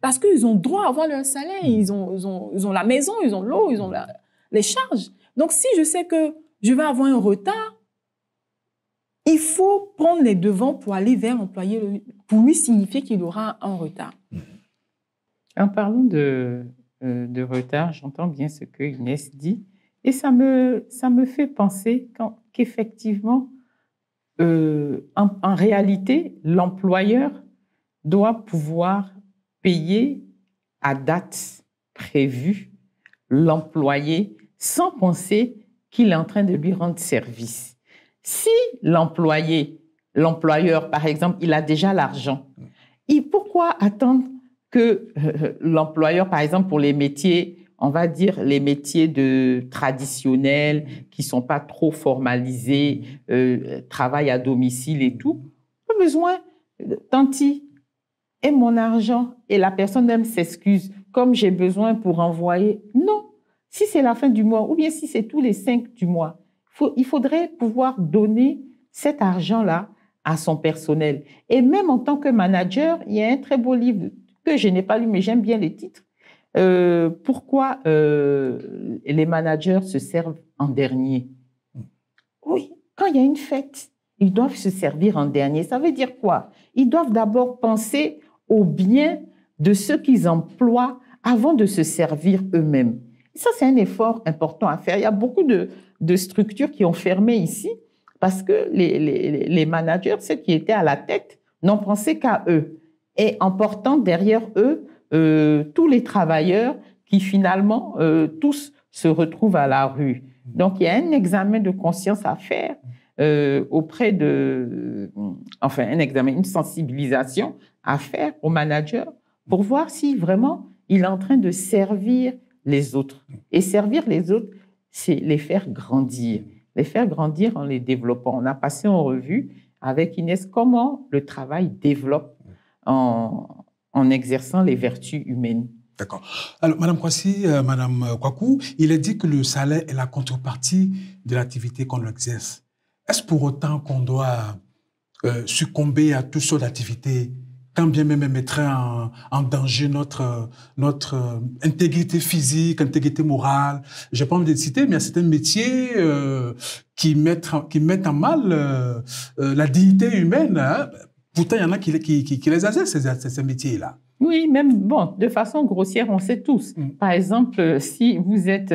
parce qu'ils ont droit à avoir leur salaire, ils ont, ils ont, ils ont la maison, ils ont l'eau, ils ont la- les charges. Donc, si je sais que je vais avoir un retard, il faut prendre les devants pour aller vers l'employé, pour lui signifier qu'il aura un retard. En parlant de, euh, de retard, j'entends bien ce que Inès dit. Et ça me, ça me fait penser qu'effectivement, euh, en, en réalité, l'employeur doit pouvoir payer à date prévue l'employé sans penser qu'il est en train de lui rendre service. Si l'employé, l'employeur, par exemple, il a déjà l'argent, pourquoi attendre que euh, l'employeur, par exemple, pour les métiers, on va dire les métiers de traditionnels qui sont pas trop formalisés, euh, travail à domicile et tout, pas besoin, tanti, et mon argent et la personne même s'excuse comme j'ai besoin pour envoyer. Non, si c'est la fin du mois ou bien si c'est tous les cinq du mois, il faudrait pouvoir donner cet argent-là à son personnel. Et même en tant que manager, il y a un très beau livre que je n'ai pas lu, mais j'aime bien les titres. Euh, pourquoi euh, les managers se servent en dernier? Oui, quand il y a une fête, ils doivent se servir en dernier. Ça veut dire quoi? Ils doivent d'abord penser au bien de ceux qu'ils emploient avant de se servir eux-mêmes. Ça, c'est un effort important à faire. Il y a beaucoup de, structures qui ont fermé ici parce que les managers, ceux qui étaient à la tête, n'ont pensé qu'à eux. Et en portant derrière eux euh, tous les travailleurs qui finalement euh, tous se retrouvent à la rue. Donc il y a un examen de conscience à faire euh, auprès de, enfin un examen, une sensibilisation à faire au manager pour voir si vraiment il est en train de servir les autres. Et servir les autres, c'est les faire grandir, les faire grandir en les développant. On a passé en revue avec Inès comment le travail développe en, exerçant les vertus humaines. D'accord. Alors, Madame Kwasi, euh, Madame Kwaku, il est dit que le salaire est la contrepartie de l'activité qu'on exerce. Est-ce pour autant qu'on doit euh, succomber à toutes sortes d'activités, quand bien même elles mettraient en, en danger notre, notre euh, intégrité physique, intégrité morale Je n'ai pas envie de citer, mais il y a certains métiers euh, qui, mettent, en- qui mettent en mal euh, euh, la dignité humaine. hein. Pourtant, il y en a qui, les- qui, qui, qui les exercent, ces, ces, métiers-là. Oui, même, bon, de façon grossière, on sait tous. Mm. Par exemple, si vous êtes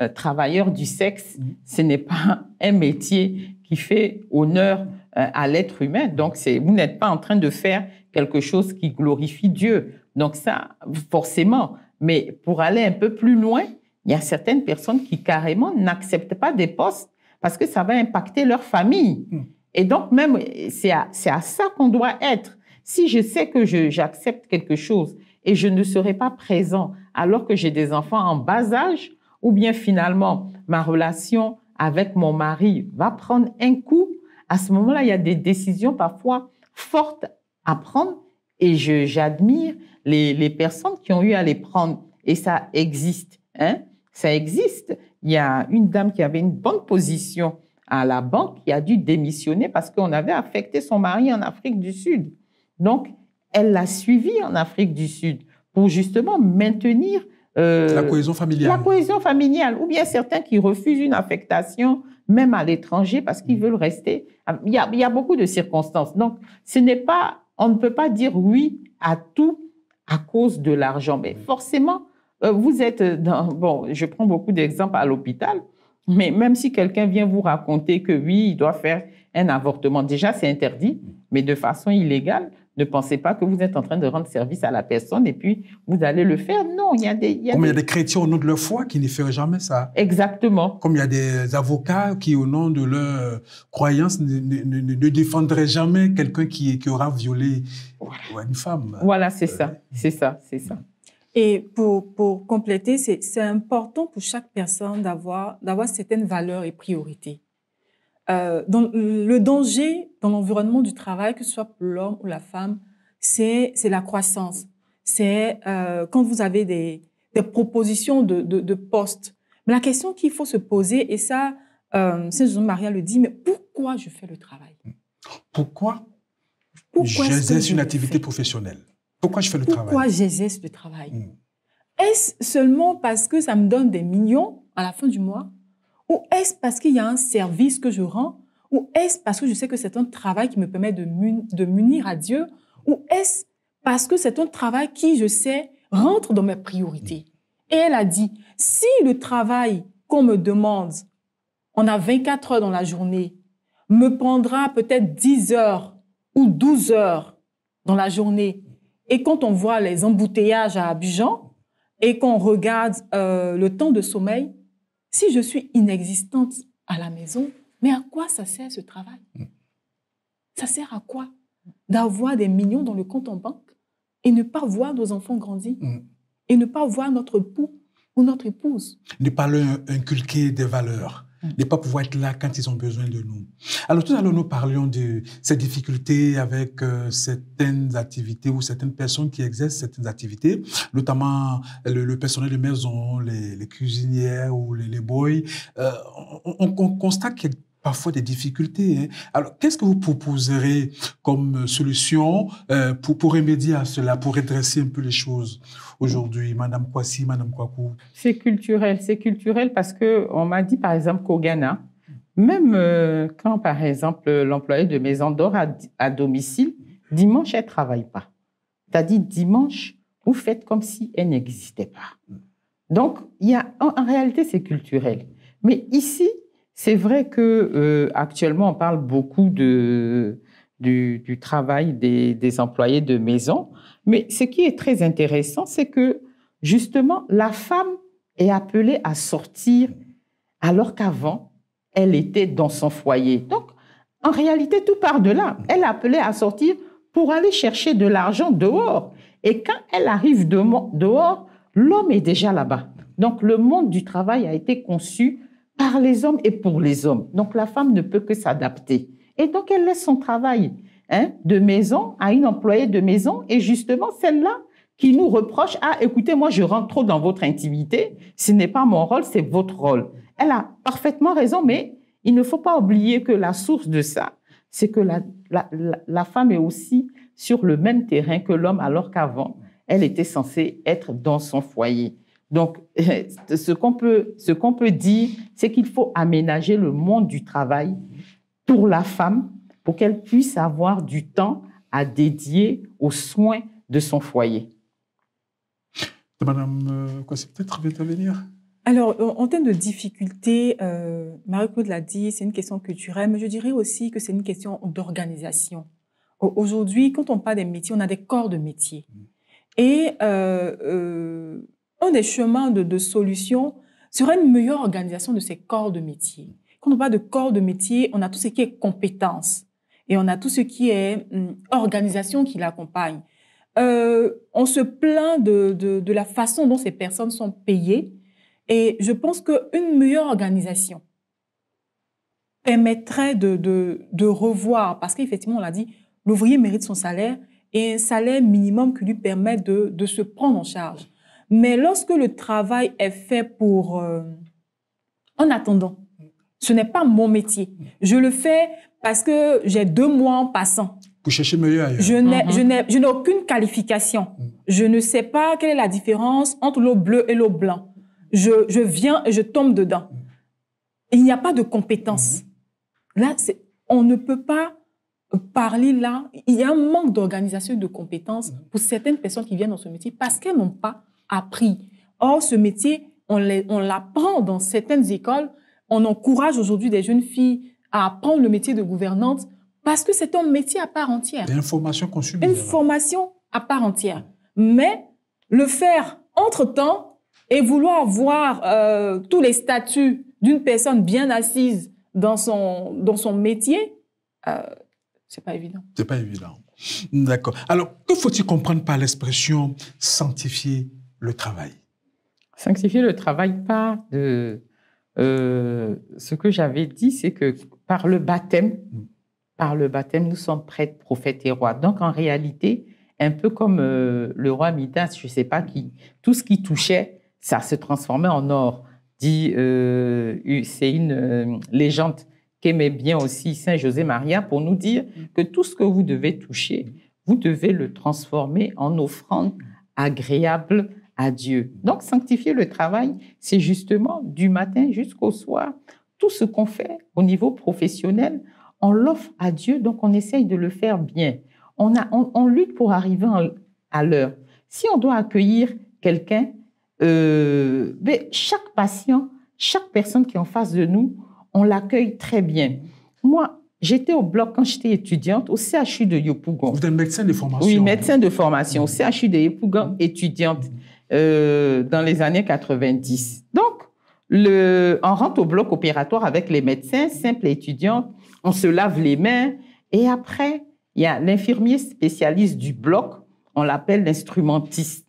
euh, travailleur du sexe, Mm. ce n'est pas un métier qui fait honneur euh, à l'être humain. Donc, c'est, vous n'êtes pas en train de faire quelque chose qui glorifie Dieu. Donc, ça, forcément. Mais pour aller un peu plus loin, il y a certaines personnes qui carrément n'acceptent pas des postes parce que ça va impacter leur famille. Mm. Et donc, même, c'est à, c'est à ça qu'on doit être. Si je sais que je- j'accepte quelque chose et je ne serai pas présent alors que j'ai des enfants en bas âge, ou bien finalement ma relation avec mon mari va prendre un coup, à ce moment-là, il y a des décisions parfois fortes à prendre et j'admire les, les personnes qui ont eu à les prendre. Et ça existe, hein? Ça existe. Il y a une dame qui avait une bonne position à la banque qui a dû démissionner parce qu'on avait affecté son mari en Afrique du Sud. Donc, elle l'a suivi en Afrique du Sud pour justement maintenir euh, La cohésion familiale. la cohésion familiale. Ou bien certains qui refusent une affectation, même à l'étranger, parce qu'ils veulent rester. Il y, a, il y a beaucoup de circonstances. Donc, ce n'est pas, on ne peut pas dire oui à tout à cause de l'argent. Mais forcément, euh, vous êtes dans, bon, je prends beaucoup d'exemples à l'hôpital, mais même si quelqu'un vient vous raconter que oui, il doit faire un avortement, déjà c'est interdit, mais de façon illégale, ne pensez pas que vous êtes en train de rendre service à la personne et puis vous allez le faire. Non, il y a des... il y a Comme il y a des- chrétiens au nom de leur foi qui ne feraient jamais ça. Exactement. Comme il y a des avocats qui, au nom de leur euh, croyance, ne, ne- ne- ne défendraient jamais quelqu'un qui, qui aura violé ouais, une femme. Voilà, c'est ça, c'est ça, c'est ça. Et pour, pour compléter, c'est c'est important pour chaque personne d'avoir d'avoir certaines valeurs et priorités. Euh, dans le danger dans l'environnement du travail, que ce soit pour l'homme ou la femme, c'est la croissance. C'est euh, quand vous avez des, des propositions de, de, de postes. Mais la question qu'il faut se poser, et ça, euh, Saint Maria le dit, mais pourquoi je fais le travail? Pourquoi, pourquoi j'exerce une activité professionnelle? Pourquoi je fais le travail? Pourquoi j'exerce le travail? Hmm. Est-ce seulement parce que ça me donne des millions à la fin du mois? Ou est-ce parce qu'il y a un service que je rends? Ou est-ce parce que je sais que c'est un travail qui me permet de, m'unir à Dieu? Ou est-ce parce que c'est un travail qui, je sais, rentre dans mes priorités? Et elle a dit, si le travail qu'on me demande, on a 24 heures dans la journée, me prendra peut-être 10 heures ou 12 heures dans la journée, et quand on voit les embouteillages à Abidjan, et qu'on regarde euh, le temps de sommeil, si je suis inexistante à la maison, mais à quoi ça sert ce travail mm. Ça sert à quoi D'avoir des millions dans le compte en banque et ne pas voir nos enfants grandir mm. et ne pas voir notre époux ou notre épouse? Ne pas leur inculquer des valeurs ne pas pouvoir être là quand ils ont besoin de nous. Alors tout à l'heure, nous parlions de ces difficultés avec euh, certaines activités ou certaines personnes qui exercent certaines activités, notamment le, personnel de maison, les, cuisinières ou les, les boys. Euh, on, on, constate qu'il y a parfois des difficultés. Hein. Alors, qu'est-ce que vous proposerez comme solution euh, pour, pour remédier à cela, pour redresser un peu les choses aujourd'hui, Madame Kwasi, Madame Kwaku? C'est culturel, c'est culturel parce que on m'a dit par exemple qu'au Ghana, même euh, quand par exemple l'employé de maison dort à, domicile, dimanche elle travaille pas. Dit dimanche, vous faites comme si elle n'existait pas. Donc y a en réalité c'est culturel. Mais ici, c'est vrai que euh, actuellement, on parle beaucoup de, du, travail des, des, employés de maison, mais ce qui est très intéressant, c'est que justement, la femme est appelée à sortir alors qu'avant, elle était dans son foyer. Donc, en réalité, tout part de là. Elle est appelée à sortir pour aller chercher de l'argent dehors. Et quand elle arrive dehors, l'homme est déjà là-bas. Donc, le monde du travail a été conçu par les hommes et pour les hommes. Donc la femme ne peut que s'adapter. Et donc elle laisse son travail hein, de maison à une employée de maison et justement celle-là qui nous reproche, ah écoutez, moi je rentre trop dans votre intimité, ce n'est pas mon rôle, c'est votre rôle. Elle a parfaitement raison, mais il ne faut pas oublier que la source de ça, c'est que la, la, la femme est aussi sur le même terrain que l'homme alors qu'avant, elle était censée être dans son foyer. Donc, ce qu'on peut, ce qu'on peut dire, c'est qu'il faut aménager le monde du travail pour la femme, pour qu'elle puisse avoir du temps à dédier aux soins de son foyer. Madame euh, quoi, c'est peut-être venir alors, en termes de difficultés, euh, Marie-Claude l'a dit, c'est une question culturelle, mais je dirais aussi que c'est une question d'organisation. Aujourd'hui, quand on parle des métiers, on a des corps de métiers. Mm. Et euh, euh un des chemins de, solution serait une meilleure organisation de ces corps de métier. Quand on parle de corps de métier, on a tout ce qui est compétences et on a tout ce qui est hum, organisation qui l'accompagne. Euh, on se plaint de, de, la façon dont ces personnes sont payées et je pense qu'une meilleure organisation permettrait de, de, revoir, parce qu'effectivement, on l'a dit, l'ouvrier mérite son salaire et un salaire minimum qui lui permet de se prendre en charge. Mais lorsque le travail est fait pour... Euh, en attendant, ce n'est pas mon métier. Je le fais parce que j'ai deux mois en passant. Pour chercher mieux ailleurs. Je n'ai, je n'ai, je n'ai aucune qualification. Mm. Je ne sais pas quelle est la différence entre l'eau bleue et l'eau blanche. Je, je viens et je tombe dedans. Il n'y a pas de compétences. Mm-hmm. Là, c'est, on ne peut pas parler là. Il y a un manque d'organisation de compétences mm-hmm. pour certaines personnes qui viennent dans ce métier parce qu'elles n'ont pas appris. Or, ce métier, on l'apprend dans certaines écoles. On encourage aujourd'hui des jeunes filles à apprendre le métier de gouvernante parce que c'est un métier à part entière. Une formation consumée. Une formation à part entière. Mais le faire entre-temps et vouloir voir euh, tous les statuts d'une personne bien assise dans son, dans son métier, euh, c'est pas évident. C'est pas évident. D'accord. Alors, que faut-il comprendre par l'expression sanctifier le travail Sanctifier le travail, pas de... Euh, ce que j'avais dit, c'est que par le baptême, par le baptême, nous sommes prêtres, prophètes et rois. Donc, en réalité, un peu comme euh, le roi Midas, je ne sais pas qui, tout ce qui touchait, ça se transformait en or. Dit, euh, c'est une légende qu'aimait bien aussi Saint José Maria pour nous dire que tout ce que vous devez toucher, vous devez le transformer en offrande agréable à Dieu. Donc, sanctifier le travail, c'est justement du matin jusqu'au soir. Tout ce qu'on fait au niveau professionnel, on l'offre à Dieu, donc on essaye de le faire bien. On, a, on, lutte pour arriver à l'heure. Si on doit accueillir quelqu'un, euh, ben, chaque patient, chaque personne qui est en face de nous, on l'accueille très bien. Moi, j'étais au bloc quand j'étais étudiante au CHU de Yopougon. Vous êtes médecin de formation Oui, médecin de formation au CHU de Yopougon, étudiante euh, dans les années 90. Donc, le, on rentre au bloc opératoire avec les médecins, simples étudiantes, on se lave les mains et après, il y a l'infirmier spécialiste du bloc, on l'appelle l'instrumentiste.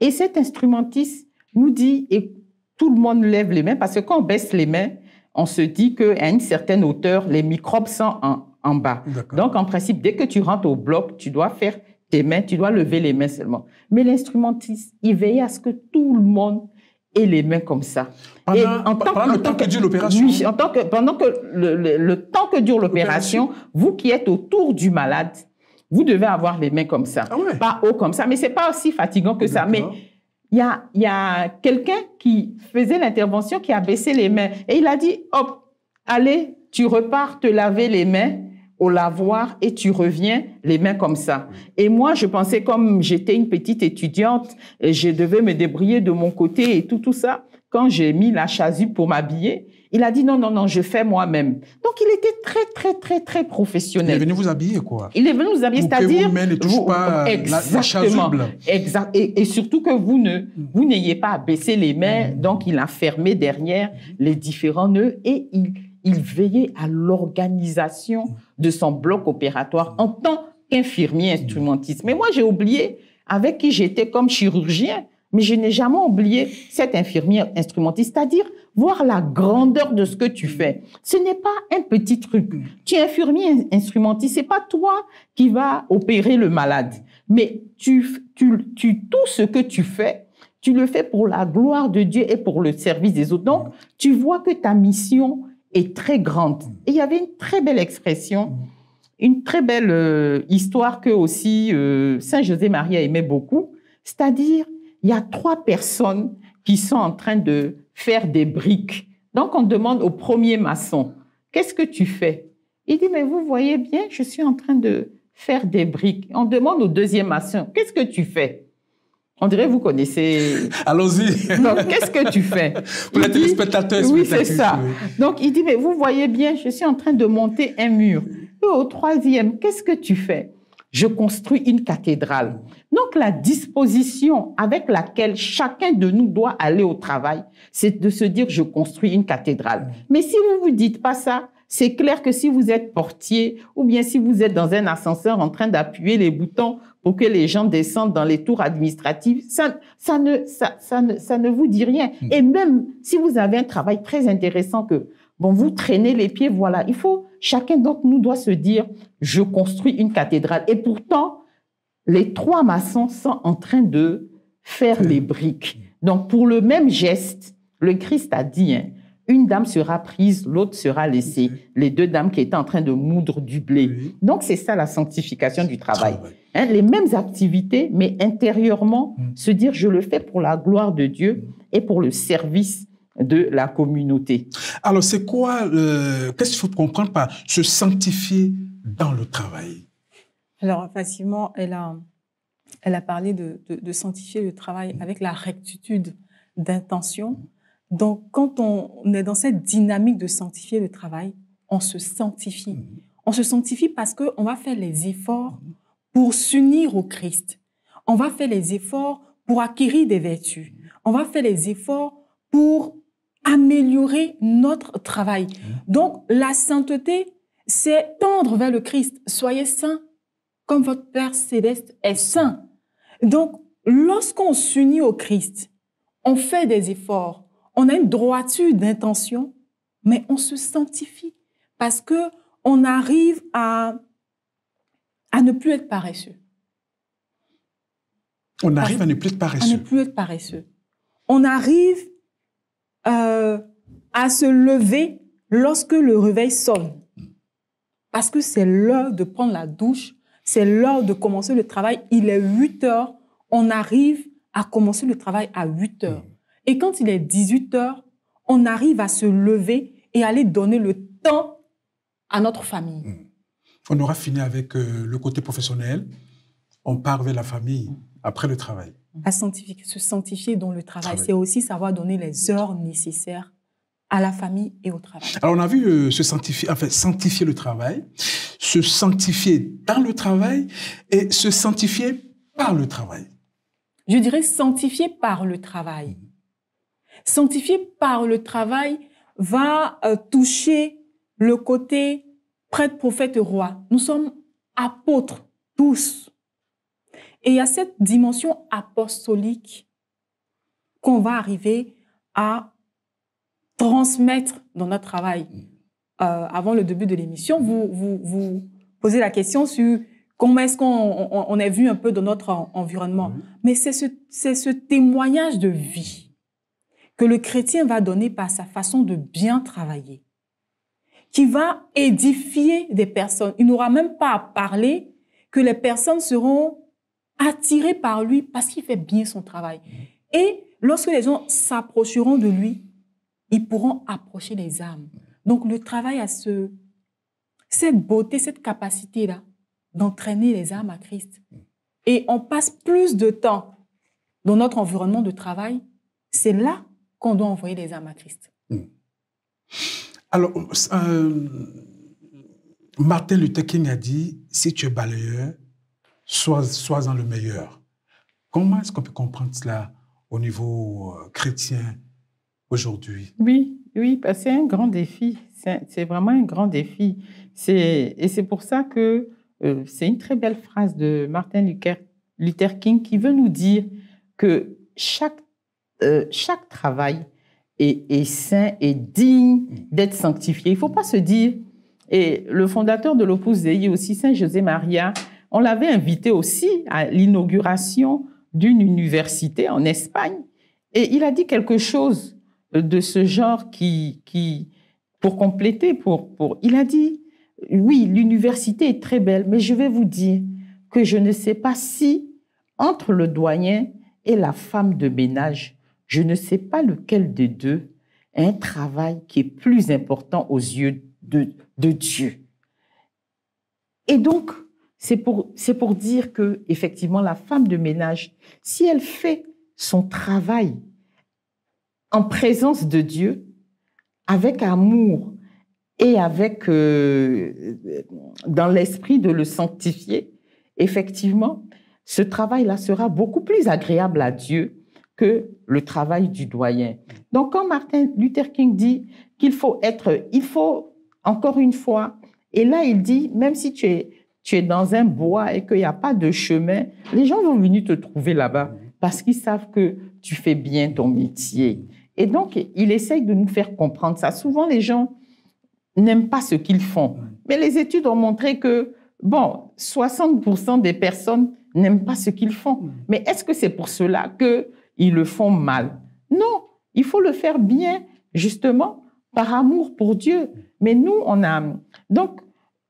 Et cet instrumentiste nous dit, et tout le monde lève les mains, parce que quand on baisse les mains, on se dit qu'à une certaine hauteur, les microbes sont en, en bas. Donc, en principe, dès que tu rentres au bloc, tu dois faire tes mains, tu dois lever les mains seulement. Mais l'instrumentiste, il veille à ce que tout le monde ait les mains comme ça. Pendant, en pendant le temps que, dure l'opération? Oui, en tant que, pendant que le, temps que dure l'opération, vous qui êtes autour du malade, vous devez avoir les mains comme ça. Ah pas haut comme ça, mais c'est pas aussi fatigant que ça. Mais il y a, y a quelqu'un qui faisait l'intervention qui a baissé les mains et il a dit, hop, allez, tu repars te laver les mains au lavoir et tu reviens les mains comme ça. Et moi, je pensais comme j'étais une petite étudiante, et je devais me débrouiller de mon côté et tout, tout ça. Quand j'ai mis la chasuble pour m'habiller, il a dit non, non, non, je fais moi-même. Donc, il était très, très, très, très très Il est venu vous habiller, quoi. Il est venu vous habiller, c'est-à-dire. Mains ne pas la, chasuble. Exact. Et, et, surtout que vous ne, vous n'ayez pas à baisser les mains. Mm. Donc, il a fermé derrière les différents nœuds et il, il veillait à l'organisation de son bloc opératoire en tant qu'infirmier instrumentiste. Mais moi, j'ai oublié avec qui j'étais comme chirurgien, mais je n'ai jamais oublié cette infirmière instrumentiste, c'est-à-dire voir la grandeur de ce que tu fais. Ce n'est pas un petit truc. Tu es infirmier instrumentiste, c'est pas toi qui vas opérer le malade, mais tu, tu, tu, tout ce que tu fais, tu le fais pour la gloire de Dieu et pour le service des autres. Donc, tu vois que ta mission est très grande. Et il y avait une très belle expression, une très belle euh, histoire que aussi euh, Saint José Maria aimait beaucoup, c'est-à-dire il y a trois personnes qui sont en train de faire des briques. Donc on demande au premier maçon, qu'est-ce que tu fais? Il dit, mais vous voyez bien, je suis en train de faire des briques. On demande au deuxième maçon, qu'est-ce que tu fais? On dirait vous connaissez. Allons-y. Donc, qu'est-ce que tu fais? Pour les téléspectateurs. Oui, c'est ça. Donc, il dit, mais vous voyez bien, je suis en train de monter un mur. Et au troisième, qu'est-ce que tu fais? Je construis une cathédrale. Donc, la disposition avec laquelle chacun de nous doit aller au travail, c'est de se dire, je construis une cathédrale. Mais si vous vous dites pas ça, c'est clair que si vous êtes portier ou bien si vous êtes dans un ascenseur en train d'appuyer les boutons pour que les gens descendent dans les tours administratives, ça, ça, ne, ça, ça, ne, ça ne vous dit rien. Hmm. Et même si vous avez un travail très intéressant que, bon, vous traînez les pieds, voilà, il faut, chacun d'entre nous doit se dire, je construis une cathédrale. Et pourtant, les trois maçons sont en train de faire les briques. Donc, pour le même geste, le Christ a dit, hein, une dame sera prise, l'autre sera laissée. Les deux dames qui étaient en train de moudre du blé. Donc, c'est ça la sanctification du travail. Hein, les mêmes activités, mais intérieurement, mm. se dire je le fais pour la gloire de Dieu et pour le service de la communauté. Alors, c'est quoi, qu'est-ce qu'il faut comprendre par se sanctifier dans le travail? Alors, facilement, elle a, elle a parlé de, de sanctifier le travail avec la rectitude d'intention donc, quand on est dans cette dynamique de sanctifier le travail, on se sanctifie. Mhm. On se sanctifie parce qu'on va faire les efforts pour s'unir au Christ. On va faire les efforts pour acquérir des vertus. On va faire les efforts pour améliorer notre travail. Mhm. Donc, la sainteté, c'est tendre vers le Christ. Soyez saints comme votre Père céleste est saint. Donc, lorsqu'on s'unit au Christ, on fait des efforts, on a une droiture d'intention, mais on se sanctifie parce que on arrive à, à ne plus être paresseux. On arrive à ne plus être paresseux. À ne plus être paresseux. On arrive euh, à se lever lorsque le réveil sonne. Parce que c'est l'heure de prendre la douche, c'est l'heure de commencer le travail. Il est 8 heures, on arrive à commencer le travail à 8 heures. Et quand il est 18 heures, on arrive à se lever et aller donner le temps à notre famille. Hmm. On aura fini avec euh, le côté professionnel. On part vers la famille après le travail. À se sanctifier dans le travail, c'est aussi savoir donner les heures nécessaires à la famille et au travail. Alors, on a vu euh, se sanctifier, enfin, sanctifier le travail, se sanctifier dans le travail et se sanctifier par le travail. Je dirais sanctifier par le travail. Sanctifier par le travail va euh, toucher le côté prêtre, prophète, roi. Nous sommes apôtres, tous. Et il y a cette dimension apostolique qu'on va arriver à transmettre dans notre travail. Euh, avant le début de l'émission, vous, vous, vous posez la question sur comment est-ce qu'on est vu un peu dans notre environnement. Mais c'est ce, ce témoignage de vie que le chrétien va donner par sa façon de bien travailler qui va édifier des personnes. Il n'aura même pas à parler que les personnes seront attirées par lui parce qu'il fait bien son travail. Et lorsque les gens s'approcheront de lui, ils pourront approcher les âmes. Donc le travail a ce, cette beauté, cette capacité-là d'entraîner les âmes à Christ. Et on passe plus de temps dans notre environnement de travail. C'est là qu'on doit envoyer les âmes à Christ. Mm. Alors, euh, Martin Luther King a dit, si tu es balayeur, sois, sois en le meilleur. Comment est-ce qu'on peut comprendre cela au niveau euh, chrétien aujourd'hui? Oui, oui, c'est un grand défi. C'est vraiment un grand défi. Et c'est pour ça que euh, c'est une très belle phrase de Martin Luther, King qui veut nous dire que chaque, chaque travail est, saint et digne d'être sanctifié. Il ne faut pas se dire, et le fondateur de l'Opus Dei aussi, Saint José Maria, on l'avait invité aussi à l'inauguration d'une université en Espagne, et il a dit quelque chose de ce genre qui, pour compléter, pour, il a dit, oui, l'université est très belle, mais je vais vous dire que je ne sais pas si entre le doyen et la femme de ménage, je ne sais pas lequel des deux a un travail qui est plus important aux yeux de, de Dieu. Et donc, c'est pour, pour dire que, effectivement, la femme de ménage, si elle fait son travail en présence de Dieu, avec amour et avec euh, dans l'esprit de le sanctifier, effectivement, ce travail-là sera beaucoup plus agréable à Dieu que le travail du doyen. Donc, quand Martin Luther King dit qu'il faut être, il faut, encore une fois, et là, il dit, même si tu es, tu es dans un bois et qu'il n'y a pas de chemin, les gens vont venir te trouver là-bas parce qu'ils savent que tu fais bien ton métier. Et donc, il essaye de nous faire comprendre ça. Souvent, les gens n'aiment pas ce qu'ils font. Mais les études ont montré que, bon, 60% des personnes n'aiment pas ce qu'ils font. Mais est-ce que c'est pour cela que ils le font mal. Non, il faut le faire bien, justement, par amour pour Dieu. Mais nous, on a... Donc,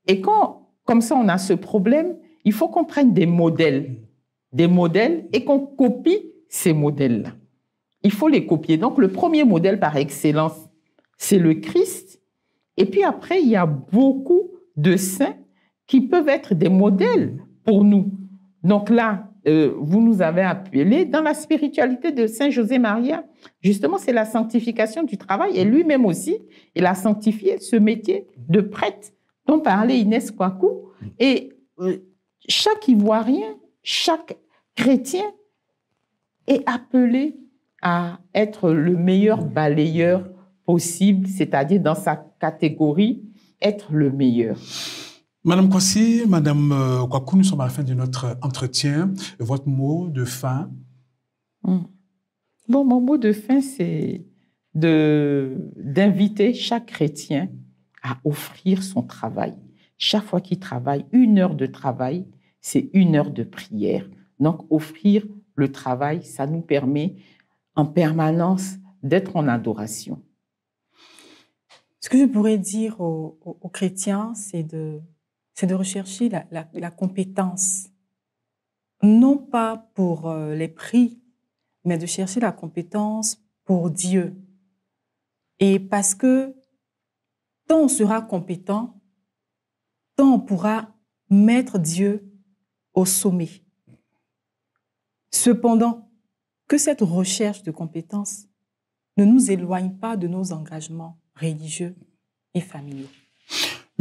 et quand, comme ça, on a ce problème, il faut qu'on prenne des modèles, des modèles, et qu'on copie ces modèles-là. Il faut les copier. Donc, le premier modèle par excellence, c'est le Christ. Et puis après, il y a beaucoup de saints qui peuvent être des modèles pour nous. Donc là, euh, vous nous avez appelé dans la spiritualité de Saint José Maria. Justement, c'est la sanctification du travail et lui-même aussi, il a sanctifié ce métier de prêtre dont parlait Inès Kwaku. Et euh, chaque Ivoirien, chaque chrétien est appelé à être le meilleur balayeur possible, c'est-à-dire dans sa catégorie, être le meilleur. Madame Kwasi, Madame euh, Kwaku, nous sommes à la fin de notre entretien. Votre mot de fin? Hmm. Bon, mon mot de fin, c'est d'inviter chaque chrétien à offrir son travail. Chaque fois qu'il travaille, une heure de travail, c'est une heure de prière. Donc, offrir le travail, ça nous permet en permanence d'être en adoration. Ce que je pourrais dire aux, chrétiens, c'est de, de rechercher la, compétence, non pas pour euh, les prix, mais de chercher la compétence pour Dieu. Et parce que tant on sera compétent, tant on pourra mettre Dieu au sommet. Cependant, que cette recherche de compétences ne nous éloigne pas de nos engagements religieux et familiaux.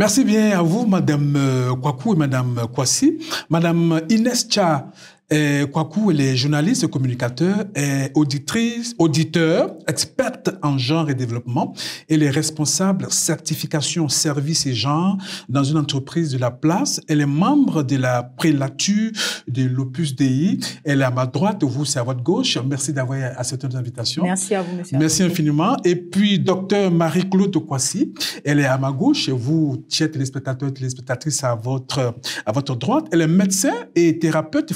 Merci bien à vous, Madame euh, Kwaku et Madame Kwasi. Madame Inès Cha et Kwaku, elle est journaliste, communicateur, et auditrice, auditeur, experte en genre et développement. Elle est responsable certification service et genre dans une entreprise de la place. Elle est membre de la prélature de l'Opus Dei. Elle est à ma droite, vous, c'est à votre gauche. Merci d'avoir accepté notre invitation. Merci à vous, monsieur. Merci infiniment. Et puis, docteur Marie-Claude Kwasi, elle est à ma gauche. Vous, chers téléspectateurs et téléspectatrices, à votre, à votre droite. Elle est médecin et thérapeute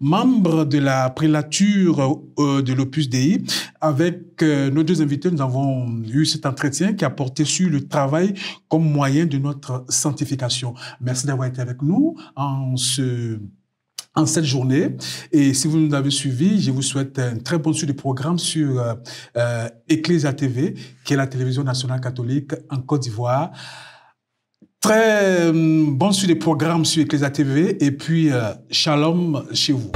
membre de la prélature euh, de l'Opus Dei. Avec euh, nos deux invités, nous avons eu cet entretien qui a porté sur le travail comme moyen de notre sanctification. Merci d'avoir été avec nous en ce en cette journée. Et si vous nous avez suivis, je vous souhaite un très bon suivi de programme sur euh, euh Ecclesia TV, qui est la télévision nationale catholique en Côte d'Ivoire. Très euh, bon suivi des programmes sur Ecclesia TV et puis euh, shalom chez vous.